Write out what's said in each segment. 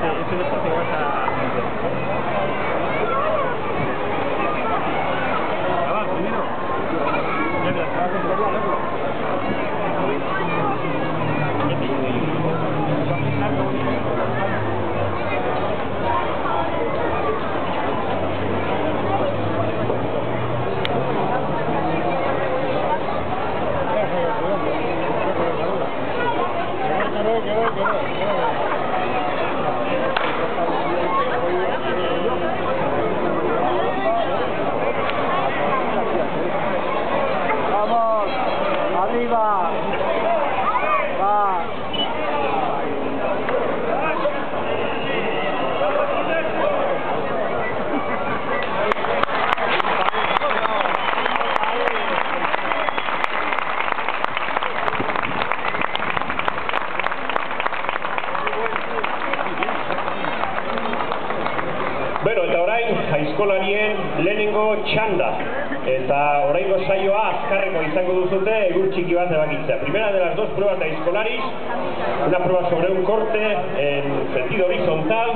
对，这个事情我查。Aizkolarien lehenengo txanda. Eta oraingo saioa azkarreko izango duzute egur txiki bat ebakitzea. Primera de las dos pruebas de aizkolaris, una prueba sobre un corte en sentido horizontal,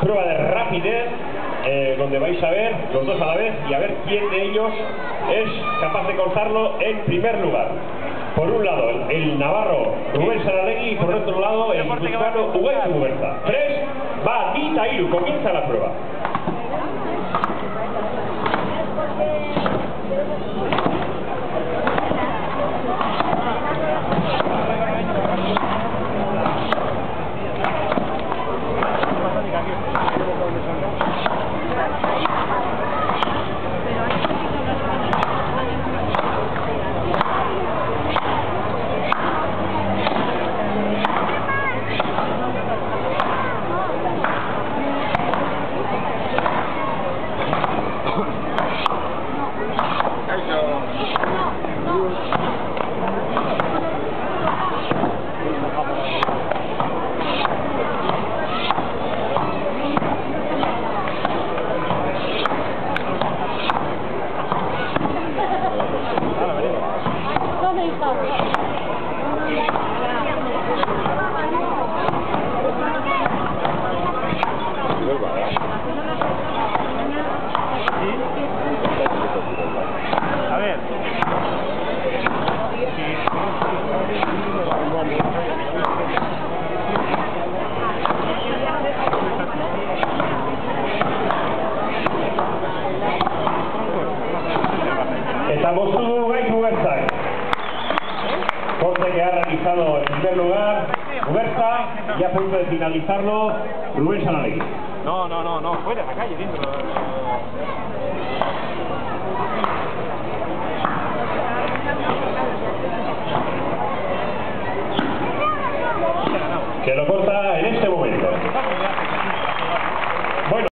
prueba de rapidez, eh, donde vais a ver los dos a la vez y a ver quién de ellos es capaz de cortarlo en primer lugar. Por un lado, el, el navarro Rubén Saralegui y por otro lado, el guipuzcoano Ugaitu Muguerza. Tres, va, y Tairu, comienza la prueba. Tambosudo y Corte que ha realizado en primer lugar Ubersa y a punto de finalizarlo Rubén Sanalek. No, no, no, no, fuera, de la calle, dentro. Que lo corta